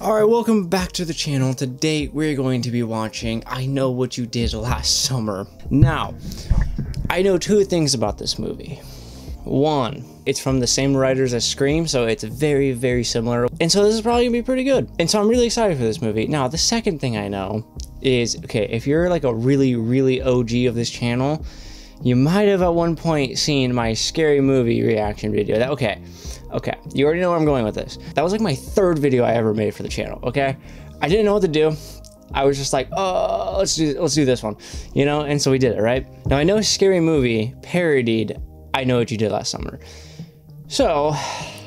Alright, welcome back to the channel. Today we're going to be watching I Know What You Did Last Summer. Now, I know two things about this movie. One, it's from the same writers as Scream, so it's very, very similar. And so this is probably gonna be pretty good. And so I'm really excited for this movie. Now, the second thing I know is okay, if you're like a really, really OG of this channel, you might have at one point seen my scary movie reaction video. That okay. Okay, you already know where I'm going with this. That was like my third video I ever made for the channel, okay? I didn't know what to do. I was just like, oh, let's do let's do this one, you know. And so we did it, right? Now I know Scary Movie parodied "I Know What You Did Last Summer," so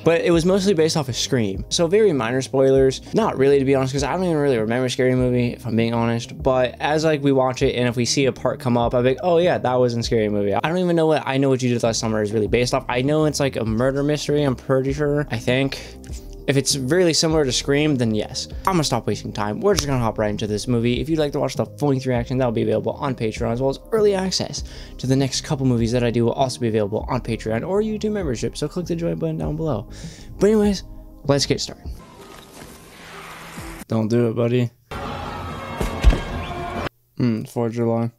but it was mostly based off of Scream. So very minor spoilers. Not really, to be honest, because I don't even really remember Scary Movie, if I'm being honest. But as like we watch it, and if we see a part come up, I'm like, oh yeah, that was in Scary Movie. I don't even know what I Know What You Did Last Summer is really based off. I know it's like a murder mystery, I'm pretty sure, I think. If it's really similar to Scream, then yes. I'm gonna stop wasting time. We're just gonna hop right into this movie. If you'd like to watch the full length reaction, that'll be available on Patreon, as well as early access to the next couple movies that I do will also be available on Patreon or YouTube membership. So click the join button down below. But anyways, let's get started. Don't do it, buddy. Hmm, 4th of July.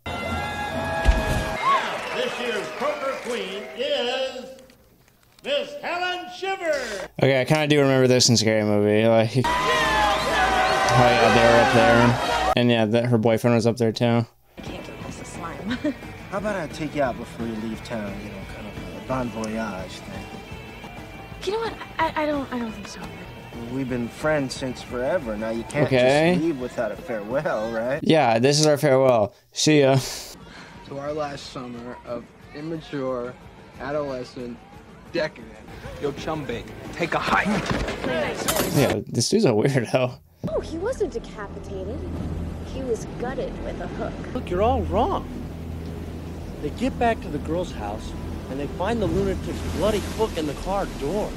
Okay, I kind of do remember this in Scary Movie. Like, oh yeah, they were up there, and yeah, that her boyfriend was up there too. I can't get past the slime. How about I take you out before you leave town? You know, kind of a bon voyage thing. you know what? I, I don't I don't think so. We've been friends since forever. Now you can't Okay. just leave without a farewell, right? Yeah, this is our farewell. See ya. to our last summer of immature, adolescent, decadent. Yo, Chumbe, take a hike. Yeah, this dude's a weirdo. Oh, he wasn't decapitated. He was gutted with a hook. Look, you're all wrong. They get back to the girl's house and they find the lunatic's bloody hook in the car door.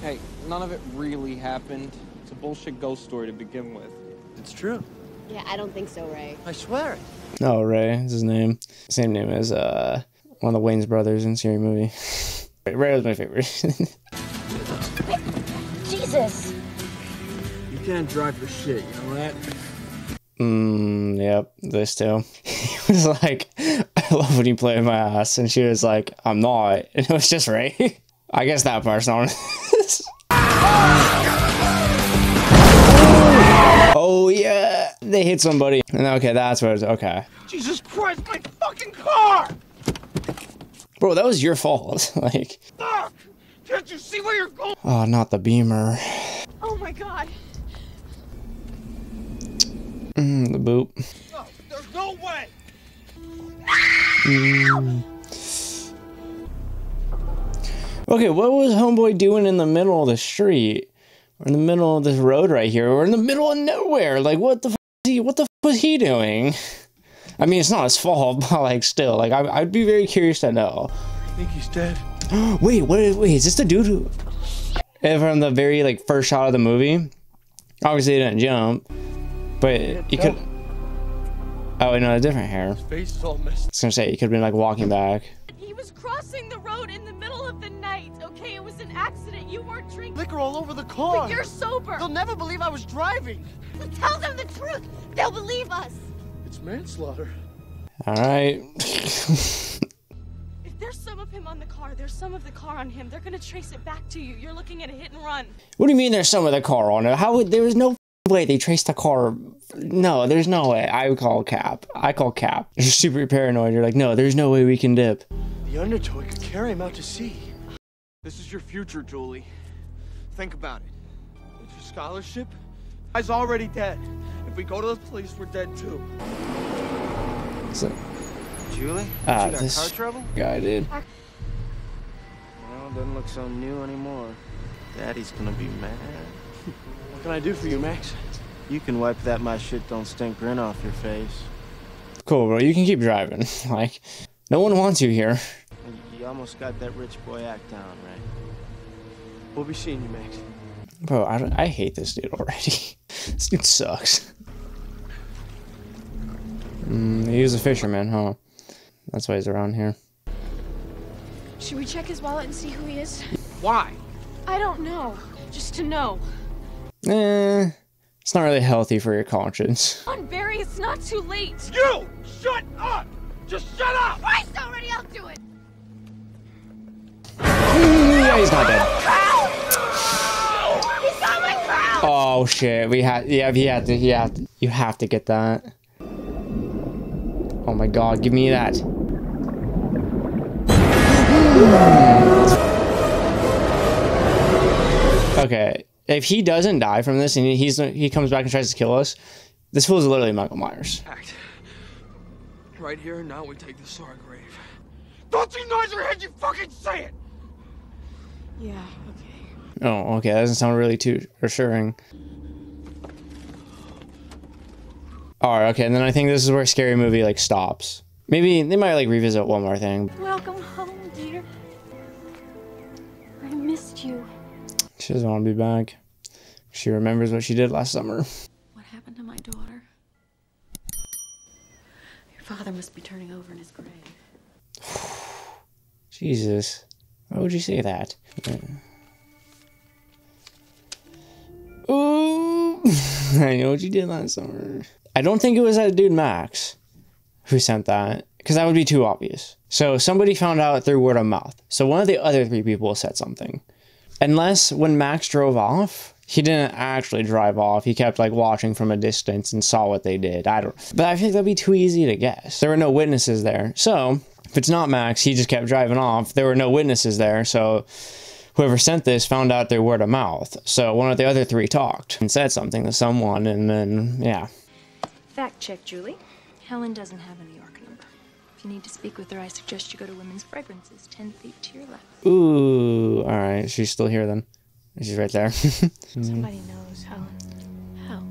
Hey, none of it really happened. It's a bullshit ghost story to begin with. It's true. Yeah, I don't think so, Ray. I swear it. No, Ray is his name. Same name as uh one of the Wayans brothers in Scary Movie. Ray was my favorite. Jesus! You can't drive for shit, you know that? mm, yep, this too. He was like, I love when you play with my ass, and she was like, I'm not, and it was just Ray. I guess that part's not. oh yeah, they hit somebody. And okay, that's what it was. Okay, Jesus Christ, my fucking car! Bro, that was your fault. like, Fuck! Can't you see where you're going? oh, not the Beamer. Oh my god! Mm, the boot. No, there's no way! Okay, what was Homeboy doing in the middle of the street? Or in the middle of this road right here? Or in the middle of nowhere? Like, what the f is he, what the f was he doing? I mean, it's not his fault, but like, still, like, I, I'd be very curious to know. I think he's dead. wait, what is, wait, is this the dude who, eh, from the very, like, first shot of the movie? Obviously, he didn't jump, but you could, oh, wait, no, a different hair. I Face is all messed I was gonna say, he could have been, like, walking back. He was crossing the road in the middle of the night, okay? It was an accident. You weren't drinking. Liquor all over the car. But You're sober. They'll never believe I was driving. Tell them the truth. They'll believe us. It's manslaughter. All right. If there's some of him on the car, there's some of the car on him. They're gonna trace it back to you. You're looking at a hit and run. What do you mean there's some of the car on it? How would there was no way they traced the car? No, there's no way. I would call cap. I call cap. You're super paranoid. You're like, no, there's no way we can dip. The undertow could carry him out to sea. This is your future, Julie. Think about it. It's your scholarship, guy's already dead. If we go to the police, we're dead too. What's So, Julie? Ah, you got this- car trouble? guy, dude. Well, doesn't look so new anymore. Daddy's gonna be mad. What can I do for you, Max? You can wipe that my shit don't stink grin off your face. Cool, bro. You can keep driving. like, no one wants you here. You almost got that rich boy act down, right? We'll be seeing you, Max. Bro, I, don't- I hate this dude already. this dude sucks. Mm, he was a fisherman, huh? That's why he's around here. Should we check his wallet and see who he is? Why? I don't know. Just to know. Eh, It's not really healthy for your conscience. On, Barry, it's not too late. You! Shut up! Just shut up! Christ already, I'll do it. Yeah, he's not dead. He's got my crown. Oh shit, we had yeah, he had to he had to, you have to get that. Oh my god, give me that. Okay, if he doesn't die from this and he's he comes back and tries to kill us, this fool is literally Michael Myers. Act. Right here, now we take this to our grave. Don't you nod your head, you fucking say it! Yeah, okay. Oh, okay, that doesn't sound really too assuring. Alright, okay, and then I think this is where Scary Movie like stops. Maybe they might like revisit one more thing. Welcome home, dear. I missed you. She doesn't want to be back. She remembers what she did last summer. What happened to my daughter? Your father must be turning over in his grave. Jesus. Why would you say that? Ooh, I know what you did last summer. I don't think it was that dude Max who sent that, because that would be too obvious. So somebody found out through word of mouth. So one of the other three people said something. Unless when Max drove off, he didn't actually drive off. He kept like watching from a distance and saw what they did. I don't. But I think that'd be too easy to guess. There were no witnesses there. So if it's not Max, he just kept driving off. There were no witnesses there. So whoever sent this found out through word of mouth. So one of the other three talked and said something to someone, and then yeah. Fact check, Julie. Helen doesn't have a New York number. If you need to speak with her, I suggest you go to Women's Fragrances, 10 feet to your left. Ooh, all right. She's still here then. She's right there. Somebody knows, Helen. How?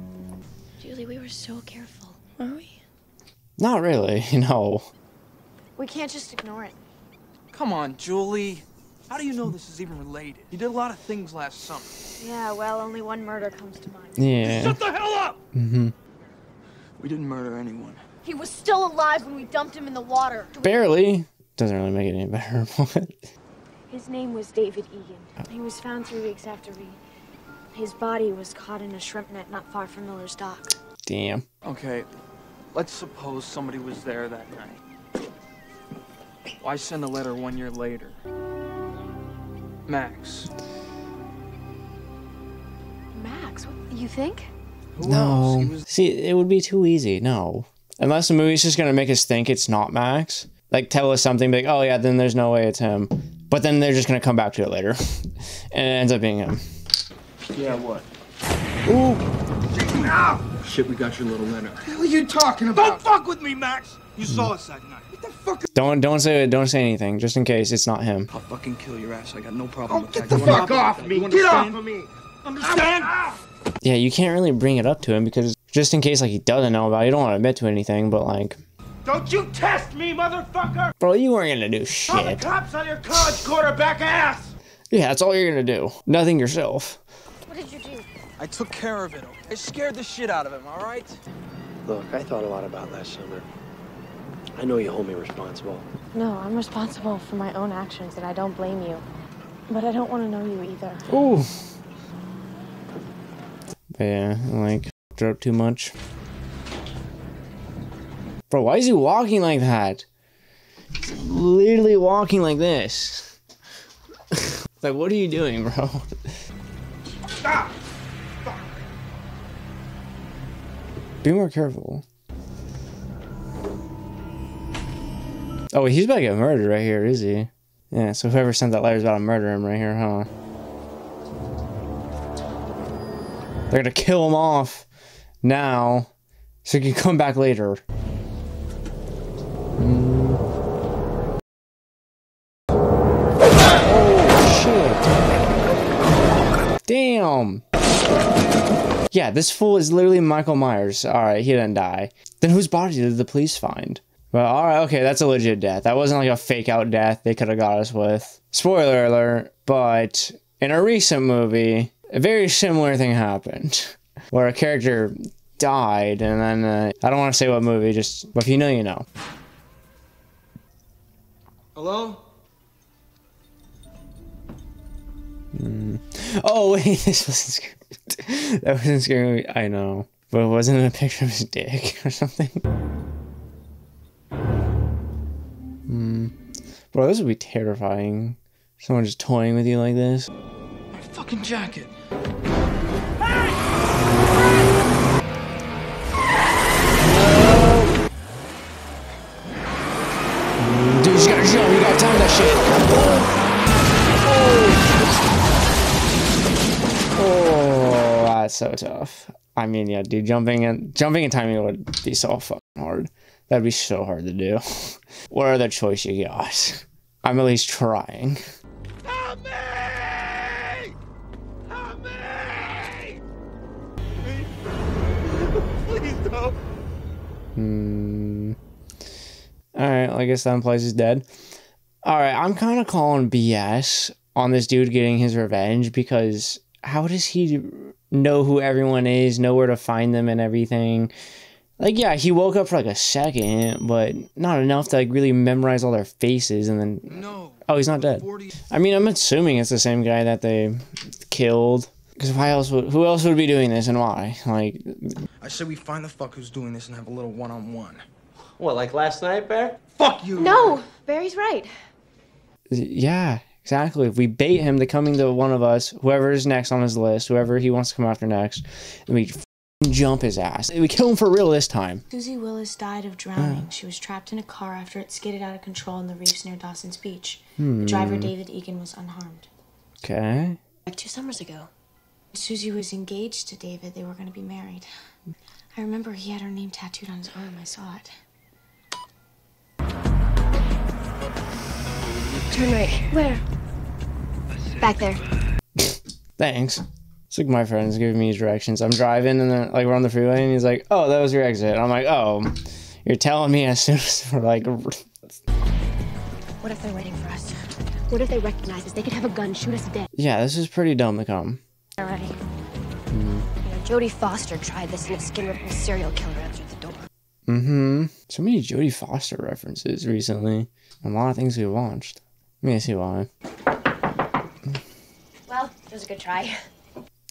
Julie, we were so careful, weren't we? not really. No. We can't just ignore it. Come on, Julie. How do you know this is even related? You did a lot of things last summer. Yeah, well, only one murder comes to mind. Yeah. Shut the hell up! Mm-hmm. We didn't murder anyone. He was still alive when we dumped him in the water. Barely. Doesn't really make it any better. but- His name was David Egan. He was found three weeks after we. His body was caught in a shrimp net not far from Miller's Dock. Damn. Okay, let's suppose somebody was there that night. Why send a letter one year later? Max. Max, what, you think? Who No. was See, it would be too easy. No. Unless the movie's just gonna make us think it's not Max. Like tell us something, be like, oh yeah, then there's no way it's him. But then they're just gonna come back to it later. and it ends up being him. Yeah, what? ooh Shit, we got your little letter. What are you talking about? Don't fuck with me, Max! You saw us that night. What the fuck? Don't don't say don't say anything, just in case it's not him. I'll fucking kill your ass. I got no problem oh, with that. the You fuck off me! Get off of me! Understand? Ah! Yeah, you can't really bring it up to him because just in case like he doesn't know about it, you don't want to admit to anything, but like Don't you test me, motherfucker! Bro, you weren't gonna do Call the shit. cops on your college quarterback ass! Yeah, that's all you're gonna do. Nothing yourself. What did you do? I took care of it. I scared the shit out of him, all right? Look, I thought a lot about last summer. I know you hold me responsible. No, I'm responsible for my own actions and I don't blame you. But I don't want to know you either. Ooh. Yeah, like, up too much. Bro, why is he walking like that? Literally walking like this. like, what are you doing, bro? Stop! Be more careful. Oh, he's about to get murdered right here, is he? Yeah, so whoever sent that letter is about to murder him right here, huh? They're gonna kill him off now so he can come back later. Mm. Oh, shit. Damn. Yeah, this fool is literally Michael Myers. Alright, he didn't die. Then whose body did the police find? Well, alright, okay, that's a legit death. That wasn't like a fake out death they could have got us with. Spoiler alert, but in a recent movie, a very similar thing happened. Where a character died, and then, uh, I don't want to say what movie, just, but if you know, you know. Hello? Oh, wait, this wasn't scary. that wasn't scary. I know, but it wasn't a picture of his dick or something. Hmm. Bro, this would be terrifying. Someone just toying with you like this. My fucking jacket. Dude, you gotta jump. You gotta time that shit. Oh. oh, that's so tough. I mean, yeah, dude, jumping and jumping and timing would be so fucking hard. That'd be so hard to do. what other choice you got? I'm at least trying. Help me! Hmm. All right, I guess that implies he's dead. All right, I'm kind of calling BS on this dude getting his revenge because how does he know who everyone is, know where to find them, and everything? Like, yeah, he woke up for like a second, but not enough to like really memorize all their faces, and then No. oh, he's not dead. 40. I mean, I'm assuming it's the same guy that they killed. Because why else would who else would be doing this and why? Like, I say we find the fuck who's doing this and have a little one-on-one. What, like last night, Bear? Fuck you. No, Barry's right. Yeah, exactly. If we bait him to coming to one of us, whoever is next on his list, whoever he wants to come after next, and we jump his ass. We kill him for real this time. Susie Willis died of drowning. She was trapped in a car after it skidded out of control in the reefs near Dawson's Beach. The driver, hmm. David Egan, was unharmed. Okay. Like two summers ago. Susie was engaged to David. They were going to be married. I remember he had her name tattooed on his arm. I saw it. Turn right. Where? Back there. Thanks. It's like my friend's giving me directions. I'm driving and then like we're on the freeway and he's like, "Oh, that was your exit." And I'm like, "Oh, you're telling me as soon as we're like." What if they're waiting for us? What if they recognize us? They could have a gun, shoot us dead Yeah, this is pretty dumb to come. Already. You know, Jodie Foster tried this in a skin ripping serial killer answered the door. Mm-hmm. So many Jodie Foster references recently. A lot of things we watched. Let me see why. Well, it was a good try.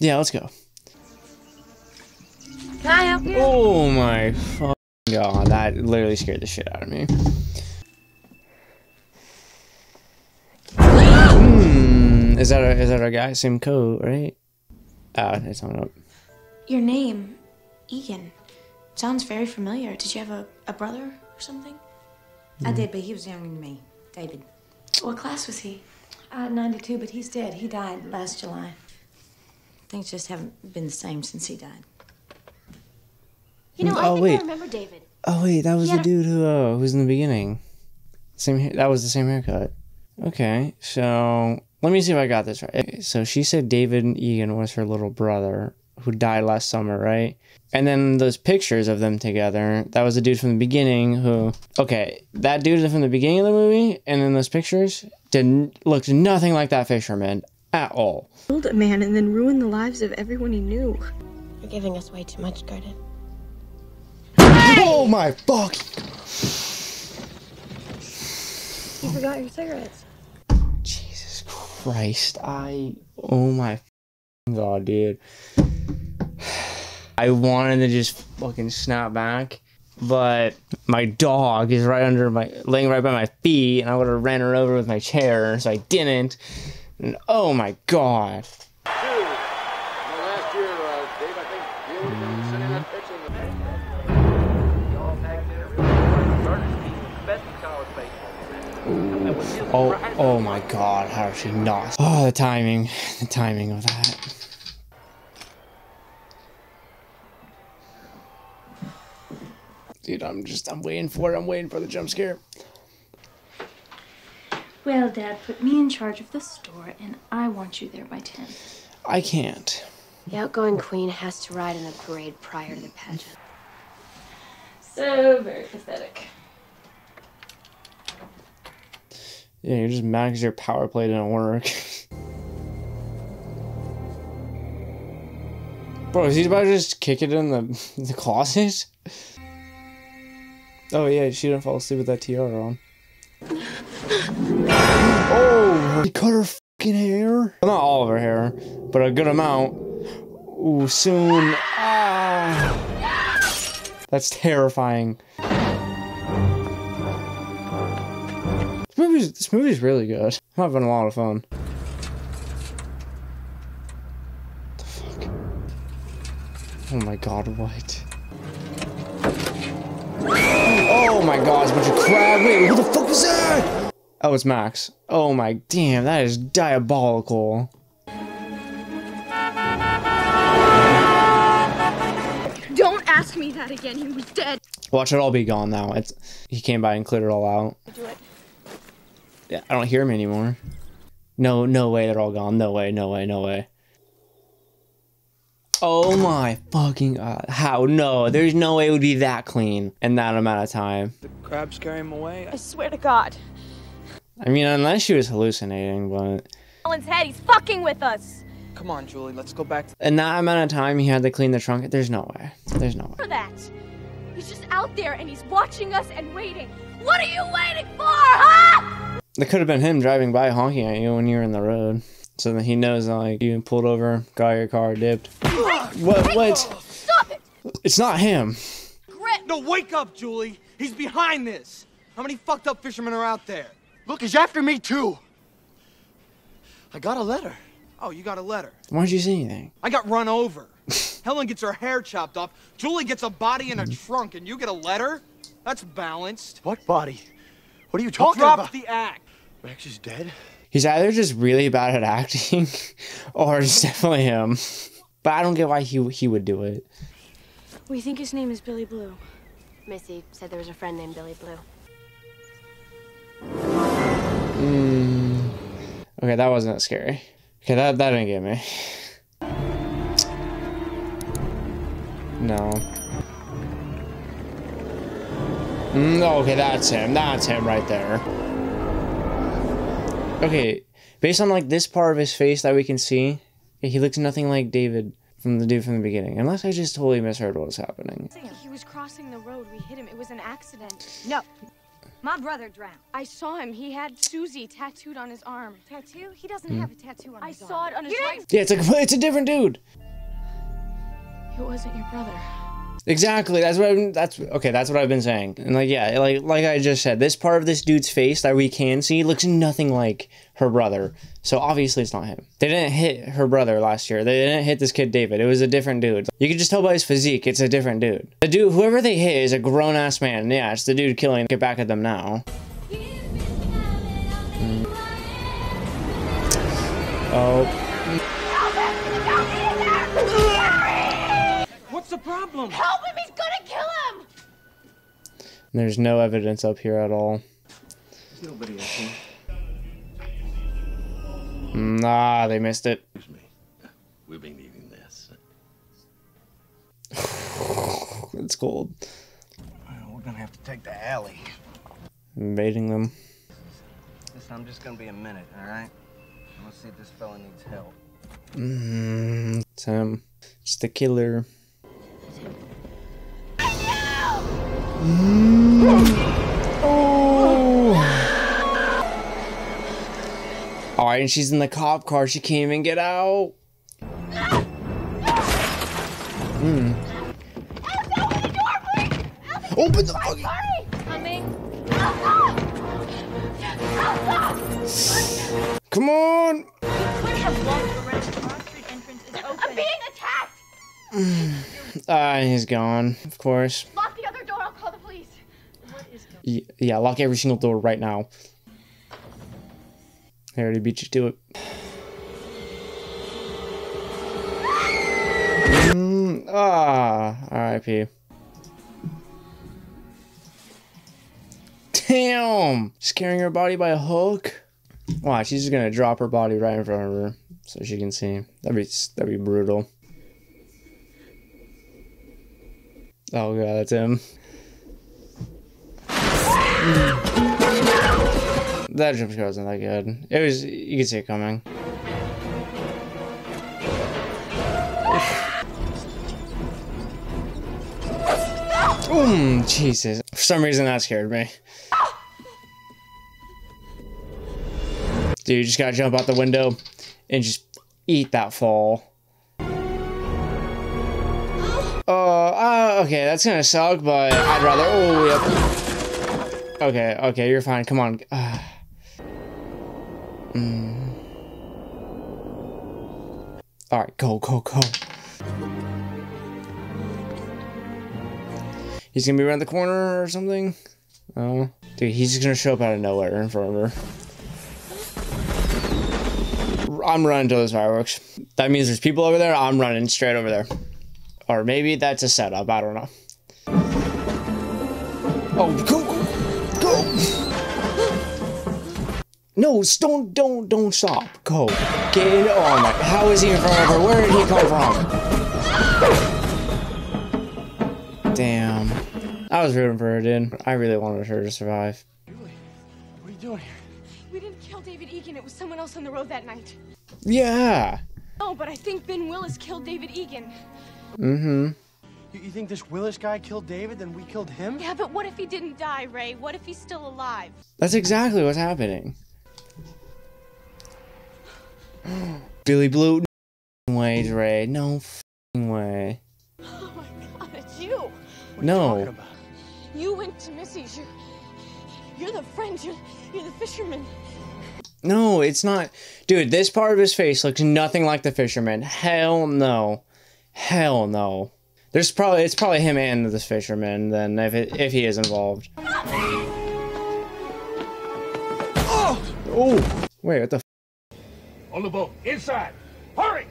Yeah, let's go. Can I help you? Oh my fucking god, that literally scared the shit out of me. Hmm, is that a is that our guy? Same coat, right? Ah, it's on up. Your name, Egan, sounds very familiar. Did you have a, a brother or something? I did, but he was younger than me. David. What class was he? Uh, 92, but he's dead. He died last July. Things just haven't been the same since he died. You know, I Oh, think wait. I remember David. Oh wait, that was the a- dude who uh, who was in the beginning. Same. hair- That was the same haircut. Okay, so let me see if I got this right. So she said David and Egan was her little brother who died last summer, right? And then those pictures of them together, that was the dude from the beginning who. Okay, that dude from the beginning of the movie, and then those pictures didn't looked nothing like that fisherman at all. Killed a man and then ruined the lives of everyone he knew. You're giving us way too much credit. Oh my fuck! You forgot your cigarettes. Christ. I. Oh my god, dude. I wanted to just fucking snap back, but my dog is right under my. laying right by my feet, and I would have ran her over with my chair, so I didn't. And oh my god. Oh, oh my god, how is she not? Oh, the timing. The timing of that. Dude, I'm just, I'm waiting for it. I'm waiting for the jump scare. Well, Dad put me in charge of the store, and I want you there by 10. I can't. The outgoing queen has to ride in the parade prior to the pageant. So very pathetic. Yeah, you're just mad because your power play didn't work. Bro, is he about to just kick it in the the closet? Oh yeah, she didn't fall asleep with that tiara on. Oh, he cut her fucking hair. Well, not all of her hair, but a good amount. Ooh, soon. Ah. That's terrifying. This movie's, this movie's really good. I'm having a lot of fun. The fuck? Oh my god, what? Oh my god, it's a bunch of crab. Wait, who the fuck was that? Oh, it's Max. Oh my, damn, that is diabolical. Don't ask me that again. He was dead. Watch it all be gone now. It's he came by and cleared it all out. Do it. Yeah, I don't hear him anymore. No, no way they're all gone. No way, no way, no way. Oh my fucking god. How? No, there's no way it would be that clean in that amount of time. The crabs carry him away. I swear to God. I mean, unless she was hallucinating, but Alan's head. He's fucking with us. Come on, Julie. Let's go back to. in that amount of time he had to clean the trunk, there's no way. There's no way. For that. He's just out there and he's watching us and waiting. What are you waiting for, huh? It could have been him driving by honking at you when you were in the road. So that he knows, like, you pulled over, got your car, dipped. What? What? Stop it! It's not him. Grip! No, wake up, Julie. He's behind this. How many fucked up fishermen are out there? Look, he's after me too. I got a letter. Oh, you got a letter. Why'd you say anything? I got run over. Helen gets her hair chopped off. Julie gets a body in a mm-hmm. trunk, and you get a letter? That's balanced. What body? What are you I'll talking drop about? the act. Max is dead. He's either just really bad at acting, or it's definitely him. But I don't get why he he would do it. We think his name is Billy Blue. Missy said there was a friend named Billy Blue. Mm. Okay, that wasn't that scary. Okay, that that didn't get me. No. No, okay, that's him. That's him right there. Okay, based on like this part of his face that we can see, he looks nothing like David from the dude from the beginning. Unless I just totally misheard what was happening. He was crossing the road. We hit him. It was an accident. No. My brother drowned. I saw him. He had Susie tattooed on his arm. Tattoo? He doesn't Hmm. have a tattoo on I his arm. saw it on his You right. Yeah, it's a it's a different dude. It wasn't your brother. Exactly. That's what I'm, that's okay. That's what I've been saying. And like yeah, like like I just said, this part of this dude's face that we can see looks nothing like her brother. So obviously it's not him. They didn't hit her brother last year. They didn't hit this kid David. It was a different dude. You can just tell by his physique, it's a different dude. The dude, whoever they hit, is a grown ass man. Yeah, it's the dude killing. Get back at them now. Mm. Oh. Problem? Help him! He's gonna kill him! There's no evidence up here at all. Nobody up here. Nah, they missed it. Excuse me. We've been eating this. It's cold. Well, we're gonna have to take the alley. Invading them. Listen, I'm just gonna be a minute, all right? I'm gonna see if this fella needs help. Mm, it's him. It's the killer. Oh. Alright, and she's in the cop car. She can't even get out. Hmm. Open the fucking. Come on. I'm being attacked! Ah, he's gone. Of course. Lock the other door, I'll call the police. Y- yeah, lock every single door right now. I already beat you to it. Mm, ah, R.I.P. Damn! She's carrying her body by a hook. Watch, she's just gonna drop her body right in front of her so she can see. That'd be that'd be brutal. Oh god, that's him. That jump scare wasn't that good. It was you could see it coming. Boom! Jesus. For some reason that scared me. Dude, you just gotta jump out the window and just eat that fall. Oh, uh, okay, that's gonna suck, but I'd rather. Oh, yep. Okay, okay, you're fine. Come on. Mm. All right, go, go, go. He's gonna be around the corner or something. Oh, dude, he's just gonna show up out of nowhere in front of her. I'm running to those fireworks. That means there's people over there. I'm running straight over there. Or maybe that's a setup. I don't know. Oh, go, No, don't, don't, don't stop. Go. Get in. Oh my. How is he in front of her? Where did he come from? Damn. I was rooting for her, dude. I really wanted her to survive. Julie, What are you doing here? We didn't kill David Egan. It was someone else on the road that night. Yeah. No, but I think Ben Willis killed David Egan. Mm-hmm. You, you think this Willis guy killed David, then we killed him? Yeah, but what if he didn't die, Ray? What if he's still alive? That's exactly what's happening. Billy Blue. No way, Ray. No way. Oh my god, it's you! No. You went to Missy's. You're, you're the friend. You're, you're the fisherman. No, it's not. Dude, this part of his face looks nothing like the fisherman. Hell no. Hell no. There's probably it's probably him and the fisherman then if it, if he is involved. Oh! Oh! Wait, what the On the boat. Inside. Hurry!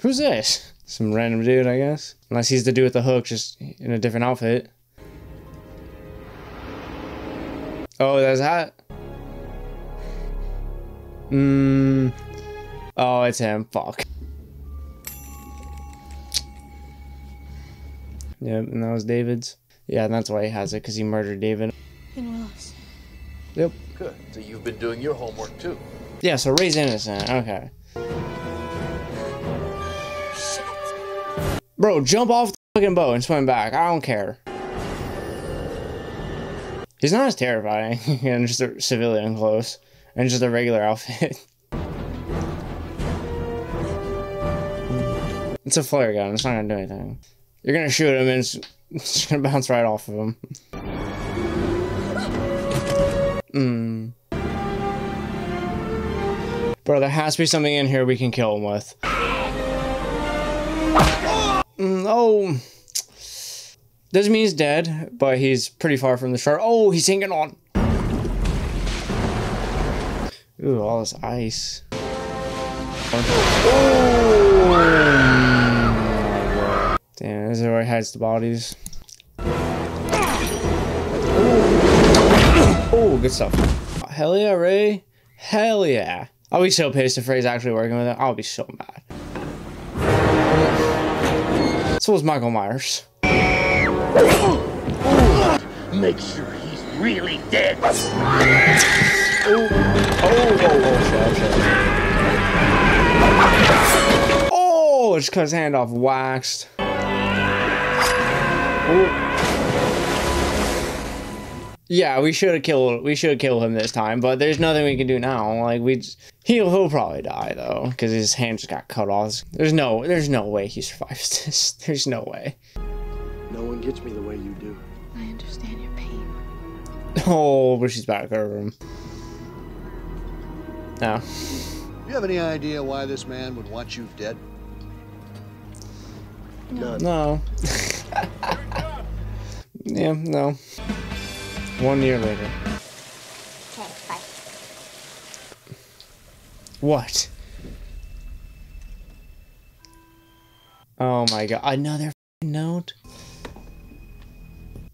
Who's this? Some random dude, I guess. Unless he's the dude with the hook, just in a different outfit. Oh, that's that. Mmm. Oh, it's him. Fuck. Yep, and that was David's. Yeah, and that's why he has it, because he murdered David. Ben Willis. Yep. Good. So you've been doing your homework too. Yeah, so Ray's innocent. Okay. Bro, jump off the fucking boat and swim back. I don't care. He's not as terrifying in just a civilian clothes and just a regular outfit. it's a flare gun. It's not gonna do anything. You're gonna shoot him and it's, it's just gonna bounce right off of him. Hmm. Bro, there has to be something in here we can kill him with. Mm, oh. Doesn't mean he's dead, but he's pretty far from the shark. Oh, he's hanging on. Ooh, all this ice. Oh. Damn, this is where he hides the bodies. Oh, good stuff. Hell yeah, Ray. Hell yeah. I'll be so pissed if Ray's actually working with it. I'll be so mad. So was Michael Myers. Make sure he's really dead. Oh, oh, oh, oh. Oh, just cut his hand off, waxed. Oh. Yeah, we should have killed. We should have killed him this time, but there's nothing we can do now. Like we, just, he'll he'll probably die though, because his hand just got cut off. There's no, there's no way he survives this. There's no way. No one gets me the way you do. I understand your pain. Oh, but she's back over him. No. Do you have any idea why this man would want you dead? No. No. yeah, no. One year later. Okay, bye. What? Oh my god, another f***ing note?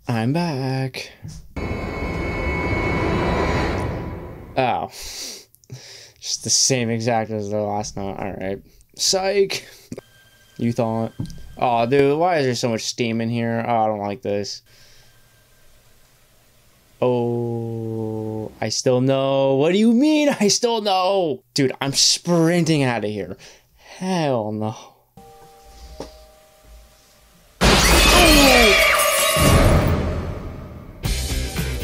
I'm back. Oh. Just the same exact as the last note. Alright. Psych! You thought. Oh, dude, why is there so much steam in here? Oh, I don't like this. Oh, I still know. What do you mean I still know? Dude, I'm sprinting out of here. Hell no.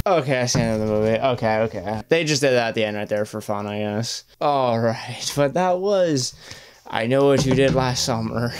Okay, I see the end of the movie. Okay, okay. They just did that at the end right there for fun, I guess. Alright, but that was I Know What You Did Last Summer.